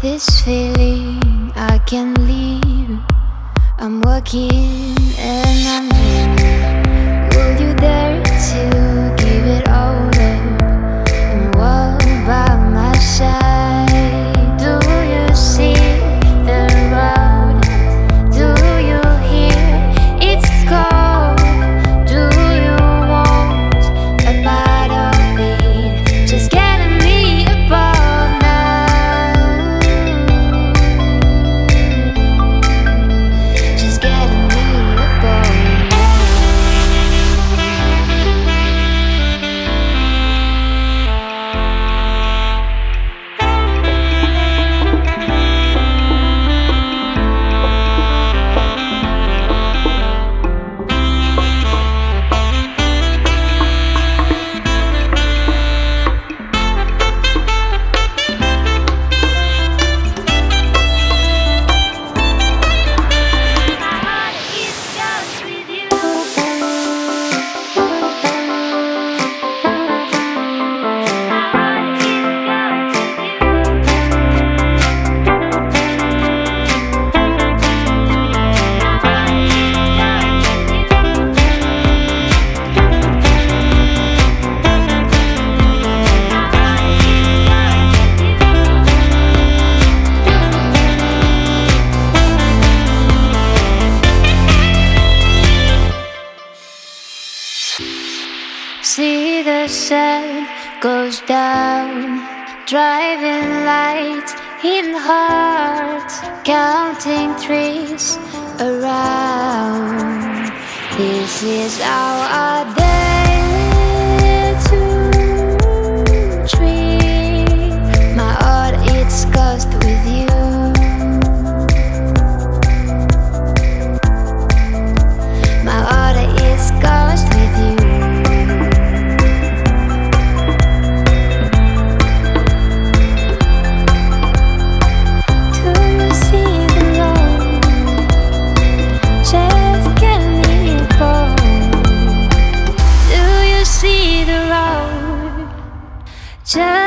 this feeling I can't leave. I'm working and I'm See the sun goes down, driving lights in hearts, counting trees around. This is our. Just